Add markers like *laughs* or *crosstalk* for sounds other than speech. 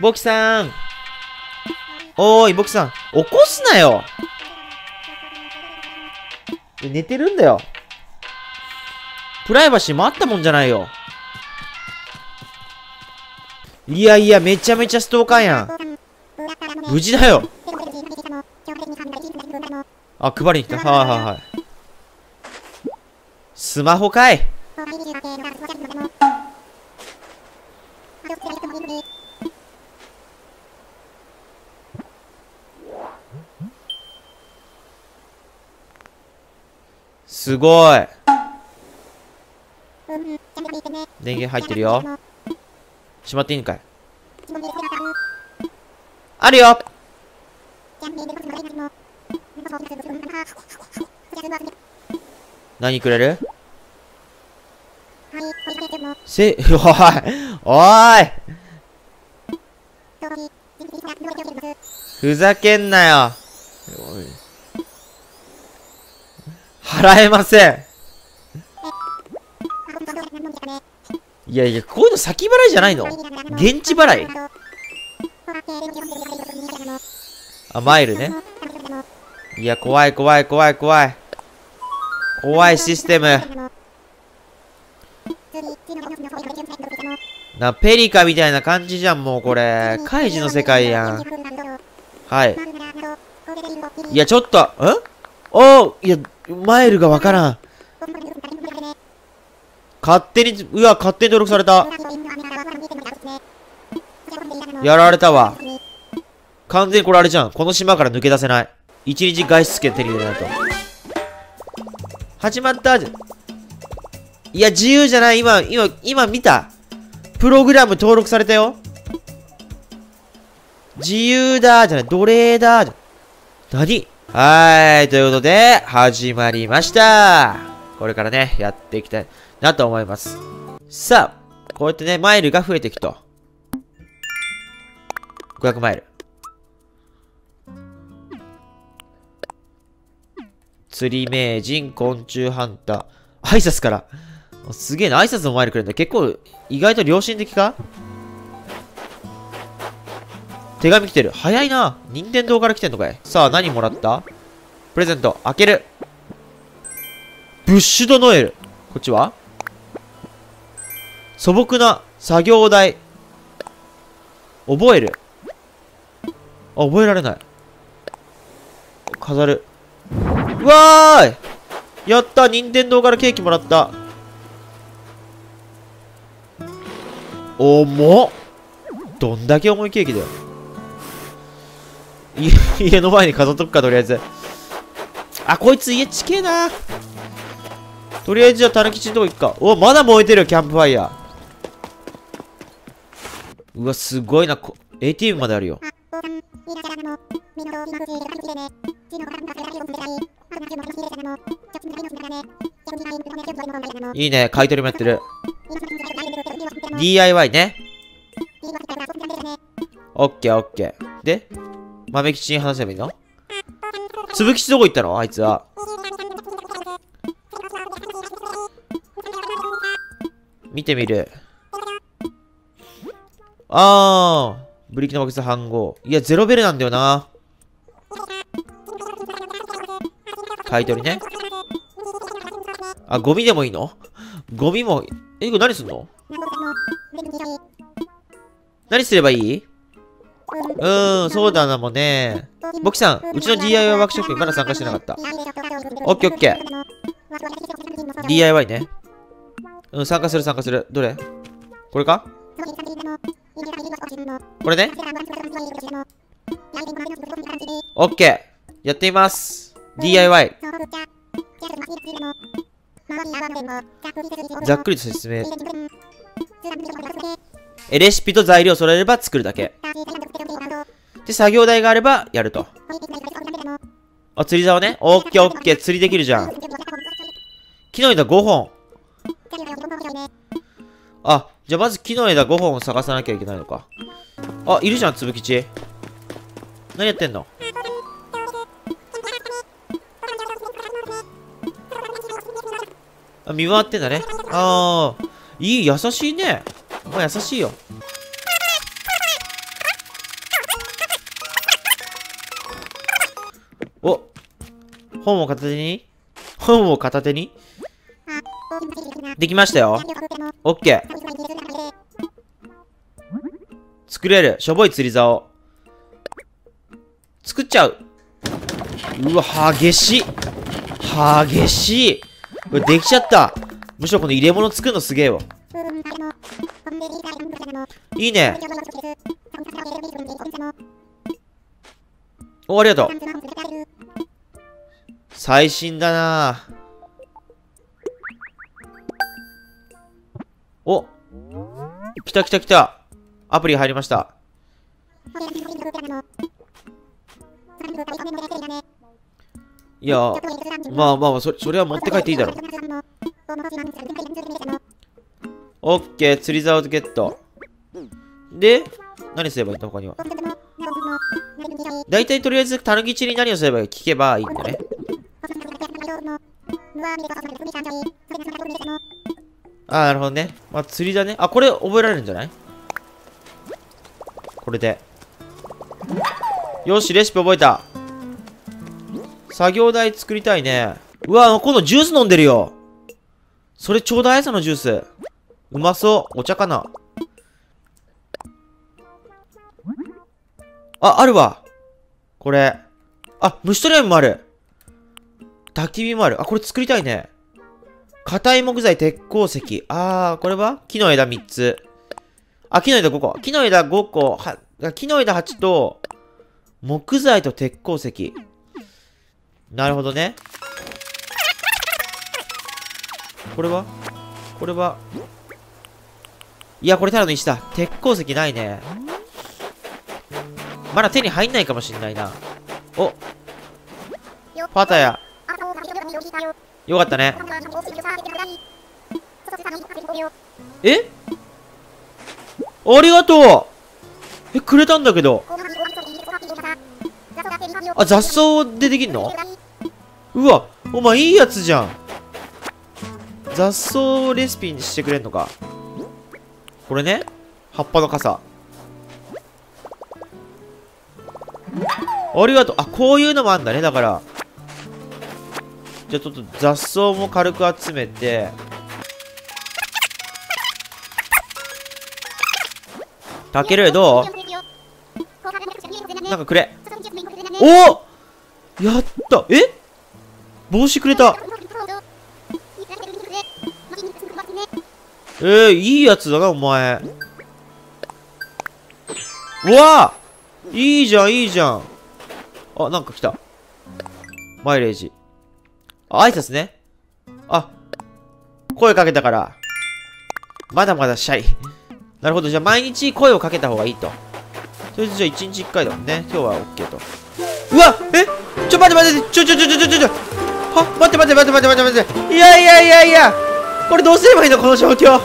ボキさんおーい、ボキさん。起こすなよ寝てるんだよ。プライバシーもあったもんじゃないよ。いやいや、めちゃめちゃストーカーやん。無事だよ。あ、配りに来た。はいはいはい。スマホかい。すごい。電源入ってるよ。しまっていいんかい。あるよ何くれる？せ、*laughs* おいおいふざけんなよ払えませんいやいや、こういうの先払いじゃないの現地払いあ、マイルね。いや、怖い怖い怖い怖い。怖いシステム。な、ペリカみたいな感じじゃん、もうこれ。カイジの世界やん。はい。いや、ちょっと、ん？おいや、マイルがわからん。勝手に、うわ、勝手に登録された。やられたわ。完全にこれあれじゃん。この島から抜け出せない。一日外出券手に入れないと。始まった。いや、自由じゃない。今、今、今見た。プログラム登録されたよ。自由だじゃない。奴隷だじゃ何？はい。ということで、始まりました。これからね、やっていきたいなと思います。さあ、こうやってね、マイルが増えていくと。500マイル。釣り名人、昆虫ハンター。挨拶から。すげえな、挨拶のマイルくれるんだ。結構、意外と良心的か？手紙来てる。早いな。任天堂から来てんのかい。さあ、何もらった？プレゼント。開ける。ブッシュドノエル。こっちは？素朴な作業台。覚える。あ、覚えられない。飾る。うわーいやった任天堂からケーキもらった重っどんだけ重いケーキだよ *laughs* 家の前に飾っとくかとりあえずあこいつ家ちけえなとりあえずじゃあたぬきちんとこ行くかおまだ燃えてるよキャンプファイヤーうわすごいな ATM まであるよいいね、買い取りもやってる。DIY ね。オッケーオッケー。で、豆吉に話せばいいの？粒吉どこ行ったの？あいつは。見てみる。あー。ブリキのバケツ半号。いや、ゼロベルなんだよな。買い取りね。あ、ゴミでもいいの？ゴミも、え、これ何すんの？何すればいい？うーん、そうだなもんね。ボキさん、うちの DIY ワークショップにまだ参加してなかった。オッケーオッケー。DIY ね。うん、参加する参加する。どれ？これか？これね？オッケー。やってみます。DIY。ざっくりと説明。え、レシピと材料揃えれば作るだけ。で、作業台があればやると。あ、釣り竿ね。オッケーオッケー。釣りできるじゃん。木の枝5本。あ、じゃあまず木の枝5本を探さなきゃいけないのか。あ、いるじゃん、つぶきち。何やってんの？あ、見回ってんだね。ああ、いい、優しいね。まあ優しいよ。お本を片手に？本を片手に？できましたよ。オッケー。作れる。しょぼい釣り竿。作っちゃう。うわ、激しい。激しい。これできちゃった。むしろこの入れ物作るのすげえわ。いいね。お、ありがとう。最新だなお来た来た来た。アプリ入りました。いや、まあまあまあ、そそれは持って帰っていいだろう。オッケー、釣り竿ゲット。で、何すればいいんだ他には？だいたいとりあえず、たぬきちに何をすればいい？聞けばいいんだね。あー、なるほどね。まあ、釣りだね。あ、これ覚えられるんじゃない？これで。よし、レシピ覚えた。作業台作りたいね。うわ、今度ジュース飲んでるよ。それちょうだい、そのジュース。うまそう。お茶かな。あ、あるわ。これ。あ、虫取り網もある。焚き火もある。あ、これ作りたいね。硬い木材、鉄鉱石。あー、これは？木の枝3つ。あ、木の枝5個。木の枝5個。は、木の枝8と、木材と鉄鉱石。なるほどね。これは？これは？いや、これただの石だ。鉄鉱石ないね。まだ手に入んないかもしんないな。おパタヤ。よかったね。え？ありがとうえ、くれたんだけど。あ、雑草でできんの？うわ、お前いいやつじゃん。雑草をレシピにしてくれんのか。これね。葉っぱの傘。ありがとう。あ、こういうのもあんだね。だから。じゃあちょっと雑草も軽く集めて。たけるどう？なんかくれ。おやったえ？帽子くれたえー、いいやつだな、お前。うわいいじゃん、いいじゃん。あ、なんか来た。マイレージ。あ、挨拶ね。あ、声かけたから。まだまだシャイ。なるほど、じゃあ毎日声をかけた方がいいと。とりあえずじゃあ1日1回だもんね。今日は OK と。うわえ？ちょ、待って待って、ちょちょちょちょちょちょちょは？待って待って待って待って待って待って。いやいやいやいやこれどうすればいいの？この状況。